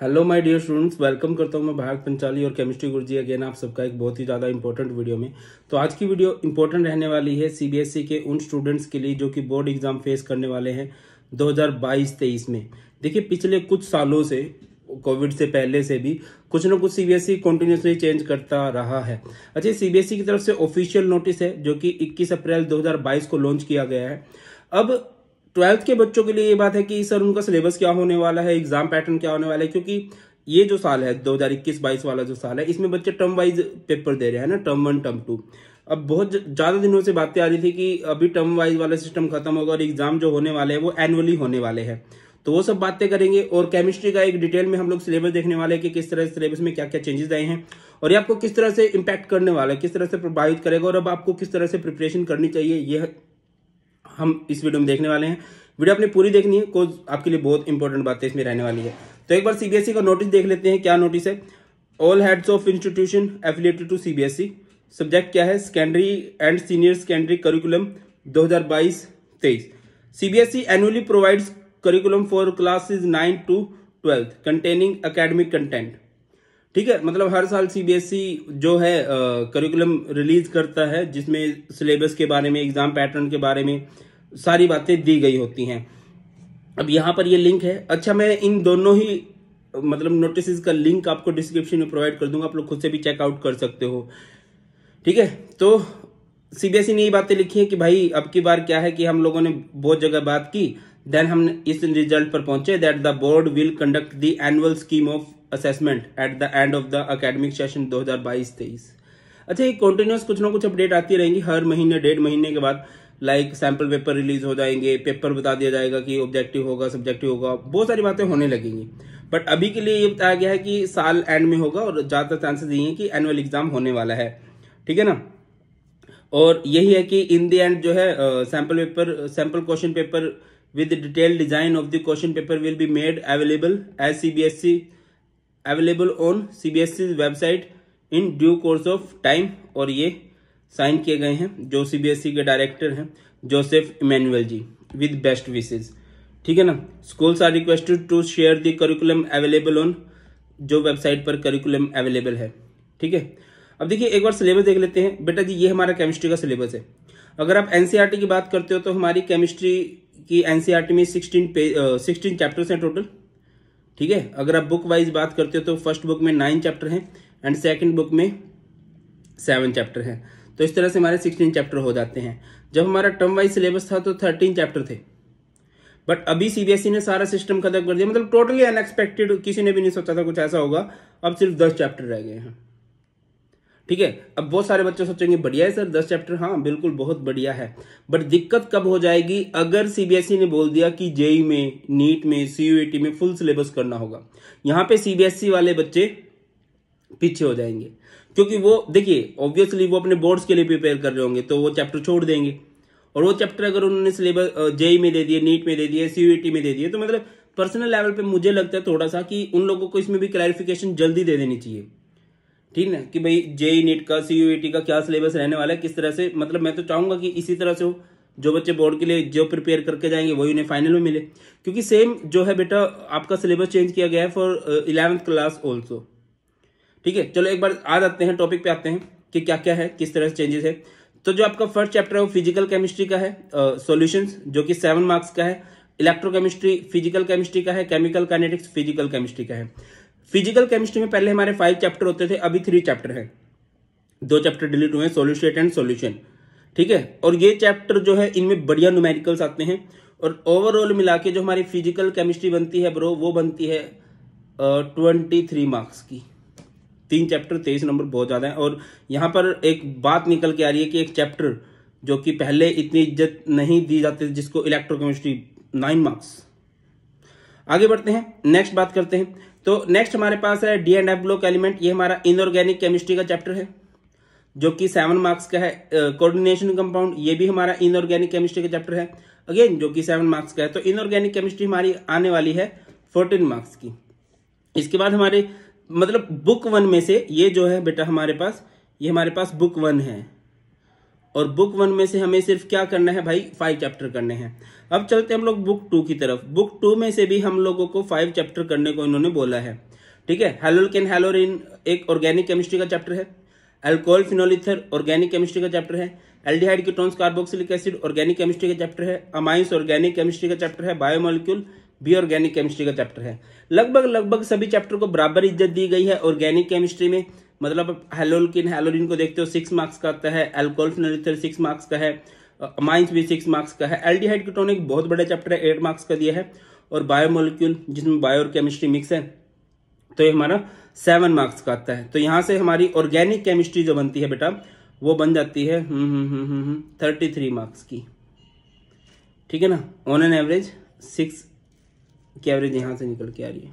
Hello my dear students welcome करता हूँ मैं भारत पंचाली और केमिस्ट्री गुरुजी अगेन आप सबका एक बहुत ही ज़्यादा इंपॉर्टेंट वीडियो में। तो आज की वीडियो इंपॉर्टेंट रहने वाली है सीबीएसई के उन स्टूडेंट्स के लिए जो कि बोर्ड एग्ज़ाम फेस करने वाले हैं 2022-23 में। देखिए, पिछले कुछ सालों से कोविड से पहले से भी कुछ ना कुछ सीबीएसई कंटिन्यूसली चेंज करता रहा है। अच्छा सीबीएसई की तरफ़ से ऑफिशियल नोटिस है जो कि 21 अप्रैल 2022 को लॉन्च किया गया है। अब ट्वेल्थ के बच्चों के लिए ये बात है कि सर, उनका सिलेबस क्या होने वाला है, एग्ज़ाम पैटर्न क्या होने वाला है, क्योंकि ये जो साल है 2021-22 वाला जो साल है, इसमें बच्चे टर्म वाइज पेपर दे रहे हैं ना टर्म वन टर्म टू अब बहुत ज़्यादा दिनों से बातें आ रही थी कि अभी टर्म वाइज वाला सिस्टम खत्म होगा और एग्ज़ाम जो होने वाले हैं, वो एनुअली होने वाले हैं। तो वो सब बातें करेंगे और केमिस्ट्री का एक डिटेल में हम लोग सिलेबस देखने वाले हैं कि किस तरह सिलेबस में क्या क्या चेंजेस आए हैं और ये आपको किस तरह से इम्पैक्ट करने वाला है, किस तरह से प्रभावित करेगा और अब आपको किस तरह से प्रिपरेशन करनी चाहिए यह हम इस वीडियो में देखने वाले हैं। वीडियो आपने पूरी देखनी है, कोई आपके लिए बहुत इंपॉर्टेंट बातें इसमें रहने वाली है। तो एक बार सीबीएसई का नोटिस देख लेते हैं, क्या नोटिस है। All heads of institution affiliated to CBSE subject क्या है? Secondary and senior secondary curriculum 2022-23 CBSE annually provides curriculum for classes 9 to 12 containing academic content ठीक है? मतलब हर साल सीबीएसई जो है करिकुलम रिलीज़ करता है, जिसमें सिलेबस के बारे में एग्ज़ाम पैटर्न के बारे में सारी बातें दी गई होती हैं। अब यहाँ पर ये लिंक है। अच्छा मैं इन दोनों ही मतलब नोटिस का लिंक आपको डिस्क्रिप्शन में प्रोवाइड कर दूँगा। आप लोग खुद से भी चेकआउट कर सकते हो। ठीक है? तो सीबीएसई ने ये बातें लिखी है कि भाई, अब की बार क्या है कि हम लोगों ने बहुत जगह बात की देन हम इस रिज़ल्ट पर पहुँचे that the board will conduct the annual scheme of assessment at the end of the academic session 2022-23 अच्छा ये कंटिन्यूस कुछ ना कुछ अपडेट आती रहेंगी, हर महीने, डेढ़ महीने के बाद। लाइक सैंपल पेपर रिलीज़ हो जाएँगे पेपर बता दिया जाएगा कि ऑब्जेक्टिव होगा सब्जेक्टिव होगा, बहुत सारी बातें होने लगेंगी। बट अभी के लिए ये बताया गया है कि साल एंड में होगा और ज़्यादातर चांसेस यही है कि एनुअल एग्ज़ाम होने वाला है। ठीक है ना? और यही है कि इन द एंड जो है sample paper sample question paper with detail design of the question paper will be made available as CBSE available on CBSE website in due course of time और ये साइन किए गए हैं, जो CBSE के director हैं Joseph Emmanuel ji with best wishes ठीक है ना? Schools are requested to share the curriculum available on जो वेबसाइट पर करिकुलम अवेलेबल है। ठीक है? अब देखिए, एक बार सिलेबस देख लेते हैं। बेटा जी, ये हमारा केमिस्ट्री का सिलेबस है। अगर आप एनसीईआरटी की बात करते हो तो हमारी केमिस्ट्री की एनसीईआरटी में सिक्सटीन पे सिक्सटीन चैप्टर्स हैं टोटल ठीक है? अगर आप बुक वाइज बात करते हो तो फ़र्स्ट बुक में नाइन चैप्टर हैं एंड सेकंड बुक में सेवन चैप्टर हैं। तो इस तरह से हमारे सिक्सटीन चैप्टर हो जाते हैं। जब हमारा टर्म वाइज सिलेबस था तो थर्टीन चैप्टर थे। बट अभी सीबीएसई ने सारा सिस्टम खत्म कर दिया। मतलब टोटली अनएक्सपेक्टेड किसी ने भी नहीं सोचा था कुछ ऐसा होगा। अब सिर्फ़ दस चैप्टर रह गए हैं। ठीक है? अब बहुत सारे बच्चे सोचेंगे, बढ़िया है सर, दस चैप्टर हाँ बिल्कुल बहुत बढ़िया है। बट दिक्कत कब हो जाएगी अगर सीबीएसई ने बोल दिया कि जेई में, नीट में सीयूईटी में फुल सिलेबस करना होगा? यहाँ पे सीबीएसई वाले बच्चे पीछे हो जाएँगे। क्योंकि वो, देखिए ऑब्वियसली वो अपने बोर्ड्स के लिए प्रिपेयर कर रहे होंगे तो वो चैप्टर छोड़ देंगे। और वो चैप्टर अगर उन्होंने सिलेबस जेई में दे दिए नीट में दे दिए सीयूईटी में दे दिए तो मतलब पर्सनल लेवल पे मुझे लगता है थोड़ा सा कि उन लोगों को इसमें भी क्लैरिफिकेशन जल्दी दे देनी चाहिए। ठीक ना? कि भाई जेई नीट का सीयूईटी का क्या सिलेबस रहने वाला है, किस तरह से मतलब मैं तो चाहूँगा कि इसी तरह से हो, जो बच्चे बोर्ड के लिए, जो प्रिपेयर करके जाएँगे, वही उन्हें फाइनल में मिले। क्योंकि सेम जो है बेटा, आपका सिलेबस चेंज किया गया है फॉर इलेवेंथ क्लास ऑल्सो ठीक है? चलो एक बार आ जाते हैं टॉपिक पे आते हैं कि क्या क्या है, किस तरह से चेंजेस है। तो जो आपका फ़र्स्ट चैप्टर है वो फ़िज़िकल केमिस्ट्री का है सॉल्यूशंस जो कि सेवन मार्क्स का है। इलेक्ट्रोकेमिस्ट्री फ़िज़िकल केमिस्ट्री का है केमिकल काइनेटिक्स फ़िज़िकल केमिस्ट्री का है। फ़िज़िकल केमिस्ट्री में पहले हमारे फाइव चैप्टर होते थे, अभी थ्री चैप्टर है। दो चैप्टर डिलीट हुए सोल्यूशन एंड सोल्यूशन ठीक है? और ये चैप्टर जो है, इनमें बढ़िया न्यूमेरिकल्स आते हैं। और ओवरऑल मिला के जो हमारी फ़िज़िकल केमिस्ट्री बनती है ब्रो वो बनती है ट्वेंटी थ्री मार्क्स की। तीन चैप्टर, तेईस नंबर बहुत ज़्यादा है। और यहाँ पर एक बात निकल के आ रही है कि एक चैप्टर जो कि पहले इतनी इज़्ज़त नहीं दी जाती जिसको इलेक्ट्रोकेमिस्ट्री नाइन मार्क्स आगे बढ़ते हैं नेक्स्ट बात करते हैं। तो नेक्स्ट हमारे पास है d and f block element ये हमारा इनऑर्गेनिक केमिस्ट्री का चैप्टर है, जो कि सेवन मार्क्स का है। कोऑर्डिनेशन कंपाउंड ये भी हमारा इनऑर्गेनिक केमिस्ट्री का चैप्टर है। अगेन जो कि सेवन मार्क्स का है। तो इनऑर्गेनिक केमिस्ट्री हमारी आने वाली है फोर्टीन मार्क्स की। इसके बाद हमारे मतलब बुक वन में से ये जो है बेटा हमारे पास, ये हमारे पास बुक वन है। और बुक वन में से हमें सिर्फ़ क्या करना है भाई? फाइव चैप्टर करने हैं। अब चलते हैं हम लोग बुक टू की तरफ़। बुक टू में से भी हम लोगों को फाइव चैप्टर करने को इन्होंने बोला है। ठीक है? हेलोल्केन हेलोरिन एक ऑर्गेनिक केमिस्ट्री का चैप्टर है। Alcohol phenol ether organic chemistry का चैप्टर है। Aldehyde ketones carboxylic acid organic chemistry का चैप्टर है। अमाइंस ऑर्गेनिक केमिस्ट्री का चैप्टर है। बायोमोलिक्यूल बी ऑर्गेनिक केमिस्ट्री का चैप्टर है। लगभग लगभग सभी चैप्टर को बराबर इज़्ज़त दी गई है ऑर्गेनिक केमिस्ट्री में। मतलब हेलोलकिन हेलोरिन को देखते हो सिक्स मार्क्स का आता है एल्कोहल सिक्स मार्क्स का है अमाइंस भी सिक्स मार्क्स का है। एल्डिहाइड कीटोन बहुत बड़ा चैप्टर है एट मार्क्स का दिया है। और बायोमोलिक्यूल जिसमें बायो और केमिस्ट्री मिक्स है तो ये हमारा सेवन मार्क्स का आता है। तो यहाँ से हमारी ऑर्गेनिक केमिस्ट्री जो बनती है बेटा, वो बन जाती है थर्टी थ्री मार्क्स की। ठीक है ना? ऑन एन एवरेज सिक्स की एवरेज यहाँ से निकल के आ रही है।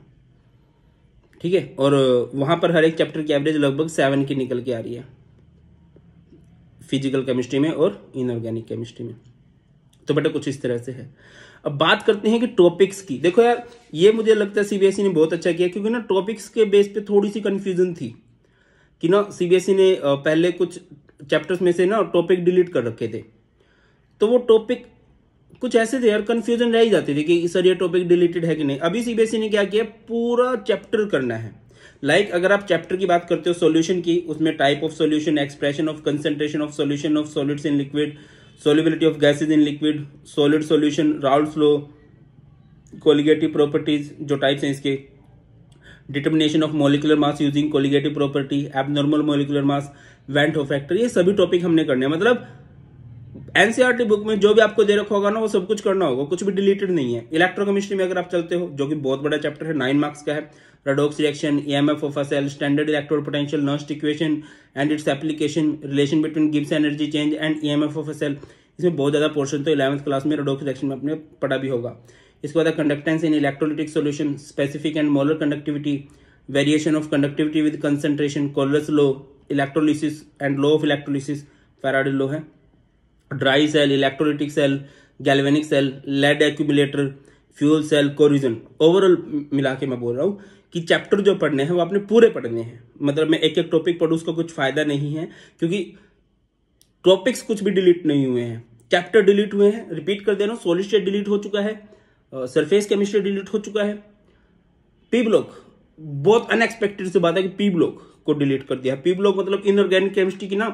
ठीक है? और वहाँ पर हर एक चैप्टर की एवरेज लगभग सेवन की निकल के आ रही है। फ़िज़िकल केमिस्ट्री में और इनऑर्गेनिक केमिस्ट्री में। तो बेटा कुछ इस तरह से है। अब बात करते हैं कि टॉपिक्स की। देखो यार, ये मुझे लगता है सीबीएसई e ने बहुत अच्छा किया, क्योंकि ना टॉपिक्स के बेस पे थोड़ी सी कंफ्यूजन थी। कि ना सीबीएसई e ने पहले कुछ चैप्टर्स में से ना टॉपिक डिलीट कर रखे थे। तो वो टॉपिक कुछ ऐसे थे यार कंफ्यूजन रह ही जाती थी कि सर ये टॉपिक डिलीटेड है कि नहीं। अभी सीबीएसई e ने क्या किया पूरा चैप्टर करना है। लाइक like, अगर आप चैप्टर की बात करते हो सॉल्यूशन की उसमें type of solution expression of concentration of solution of solids in liquid solubility of gases in liquid solid solution Raoult's law colligative properties जो टाइप्स हैं इसके। Determination of molecular mass using colligative property abnormal molecular mass van't Hoff factor ये सभी topic हमने करने हैं। मतलब NCERT book में जो भी आपको दे रखा होगा ना, वो सब कुछ करना होगा, कुछ भी डिलीटेड नहीं है। इलेक्ट्रोकेमिस्ट्री में अगर आप चलते हो, जो कि बहुत बड़ा चैप्टर है नाइन मार्क्स का है emf of a cell, standard electrode potential nernst equation, and its application, relation between gibbs energy change and emf of a cell. इसमें बहुत ज़्यादा पोर्शन तो इलेवंथ क्लास में रेडोक्स रिएक्शन में अपने पढ़ा भी होगा। इसके बाद conductance in electrolytic solution specific and molar conductivity variation of conductivity with concentration Kohlrausch law electrolysis and law of electrolysis Faraday law है। Dry cell electrolytic cell galvanic cell lead accumulator fuel cell corrosion overall मिला के मैं बोल रहा हूँ कि chapter जो पढ़ने हैं, वो आपने पूरे पढ़ने हैं। मतलब मैं एक एक टॉपिक पढ़ू, उसका कुछ फ़ायदा नहीं है, क्योंकि टॉपिक्स कुछ भी डिलीट नहीं हुए हैं। चैप्टर डिलीट हुए हैं। रिपीट कर दे रहा हूँ सोलिड स्टेट डिलीट हो चुका है सरफेस केमिस्ट्री डिलीट हो चुका है। पी ब्लॉक बहुत अनएक्सपेक्टेड से बात है कि पी ब्लॉक को डिलीट कर दिया। पी ब्लॉक मतलब इनऑर्गेनिक केमिस्ट्री की ना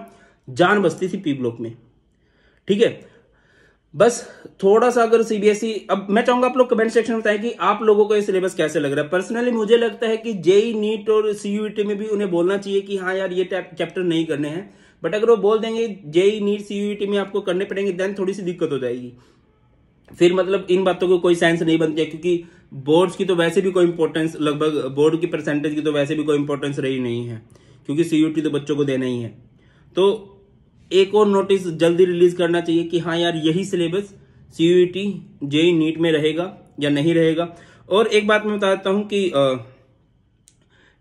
जान बसती थी पी ब्लॉक में। ठीक है? बस थोड़ा सा अगर सीबीएसई e, अब मैं चाहूँगा आप लोग कमेंट सेक्शन में बताएँ कि आप लोगों को ये सिलेबस कैसे लग रहा है। पर्सनली मुझे लगता है कि जेई नीट और सीयूईटी में भी उन्हें बोलना चाहिए कि हाँ यार ये चैप्टर नहीं करने हैं। बट अगर वो बोल देंगे जेई नीट सीयूईटी में आपको करने पड़ेंगे देन थोड़ी सी दिक्कत हो जाएगी। फिर मतलब इन बातों को कोई साइंस नहीं बनती है क्योंकि बोर्ड्स की तो वैसे भी कोई इंपॉर्टेंस लगभग बोर्ड की परसेंटेज की तो वैसे भी कोई इंपॉर्टेंस रही नहीं है क्योंकि सीयूटी तो बच्चों को देना ही है। तो एक और नोटिस जल्दी रिलीज़ करना चाहिए कि हाँ यार, यही सिलेबस सीयूटी जेई नीट में रहेगा या नहीं रहेगा। और एक बात मैं बता देता हूँ कि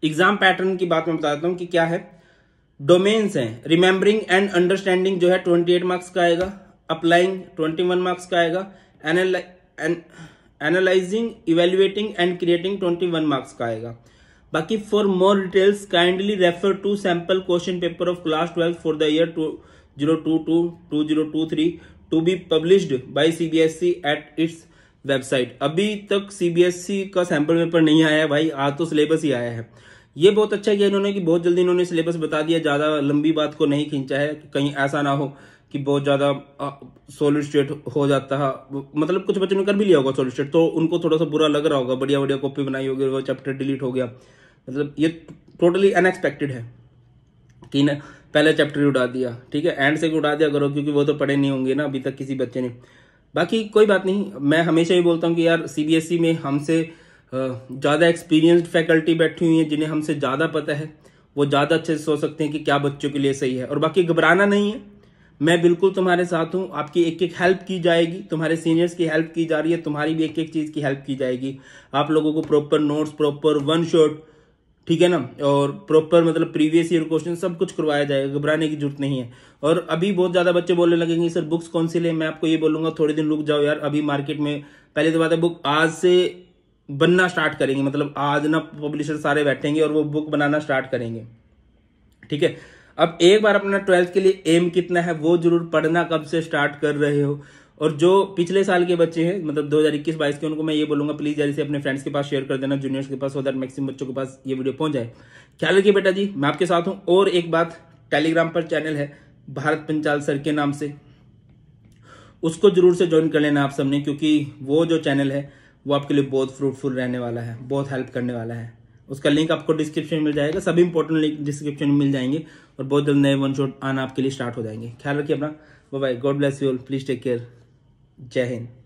एग्ज़ाम पैटर्न की बात मैं बता देता हूँ कि क्या है। डोमेन्स हैं। रिमेंबरिंग एंड अंडरस्टैंडिंग जो है ट्वेंटी एट मार्क्स का आएगा। अप्लाइंग ट्वेंटी वन मार्क्स का आएगा। Analysing evaluating and creating twenty one marks का आएगा। बाकी for more details kindly refer to sample question paper of class twelve for the year two zero two two two zero two three to be published C S CBSE at its website अभी तक C B S CBSE का sample paper नहीं आया है भाई, आज तो syllabus ही आया है। ये बहुत अच्छा किया इन्होंने कि बहुत जल्दी इन्होंने सिलेबस बता दिया, ज़्यादा लंबी बात को नहीं खींचा है, कहीं ऐसा ना हो कि बहुत ज़्यादा सोलिड स्टेट हो जाता है। मतलब कुछ बच्चों ने कर भी लिया होगा सोलिड स्टेट तो उनको थोड़ा सा बुरा लग रहा होगा बढ़िया बढ़िया कॉपी बनाई होगी, वो चैप्टर डिलीट हो गया। मतलब ये टोटली अनएक्सपेक्टेड है कि ना पहले चैप्टर उड़ा दिया, ठीक है? एंड से उड़ा दिया? करो क्योंकि वो तो पढ़े नहीं होंगे ना, अभी तक किसी बच्चे ने। बाकी कोई बात नहीं, मैं हमेशा ही बोलता हूँ कि यार सीबीएसई e में हमसे ज़्यादा एक्सपीरियंस्ड फैकल्टी बैठी हुई है, जिन्हें हमसे ज़्यादा पता है, वो ज़्यादा अच्छे से सोच सकते हैं कि क्या बच्चों के लिए सही है। और बाकी घबराना नहीं है। मैं बिल्कुल तुम्हारे साथ हूँ, आपकी एक एक हेल्प की जाएगी, तुम्हारे सीनियर्स की हेल्प की जा रही है, तुम्हारी भी एक एक चीज़ की हेल्प की जाएगी। आप लोगों को proper notes proper one shot ठीक है ना? और प्रॉपर मतलब प्रीवियस ईयर क्वेश्चन सब कुछ करवाया जाएगा, घबराने की ज़रूरत नहीं है। और अभी बहुत ज़्यादा बच्चे बोलने लगेंगे, सर बुक्स कौन सी ले? मैं आपको ये बोलूँगा, थोड़े दिन रुक जाओ यार, अभी मार्केट में पहले तो बात है बुक आज से बनना स्टार्ट करेंगे। मतलब आज ना पब्लिशर सारे बैठेंगे और वो बुक बनाना स्टार्ट करेंगे। ठीक है? अब एक बार अपना ट्वेल्थ के लिए एम कितना है, वो ज़रूर पढ़ना कब से स्टार्ट कर रहे हो। और जो पिछले साल के बच्चे हैं मतलब 2021-22 के, उनको मैं ये बोलूँगा प्लीज़ जल्दी से अपने फ्रेंड्स के पास शेयर कर देना जूनियर्स के पास उधर मैक्सिमम बच्चों के पास ये वीडियो पहुँच जाए। ख्याल रखिए बेटा जी, मैं आपके साथ हूँ। और एक बात टेलीग्राम पर चैनल है, भारत पंचाल सर के नाम से। उसको ज़रूर से ज्वाइन कर लेना आप सबने, क्योंकि वो जो चैनल है, वो आपके लिए बहुत फ्रूटफुल रहने वाला है, बहुत हेल्प करने वाला है। उसका लिंक आपको डिस्क्रिप्शन में मिल जाएगा, सभी इंपॉर्टेंट लिंक डिस्क्रिप्शन में मिल जाएँगे, और बहुत जल्द नए वन शॉट आना आपके लिए स्टार्ट हो जाएँगे। ख्याल रखिए अपना। Bye God bless you all please take care Jai Hind.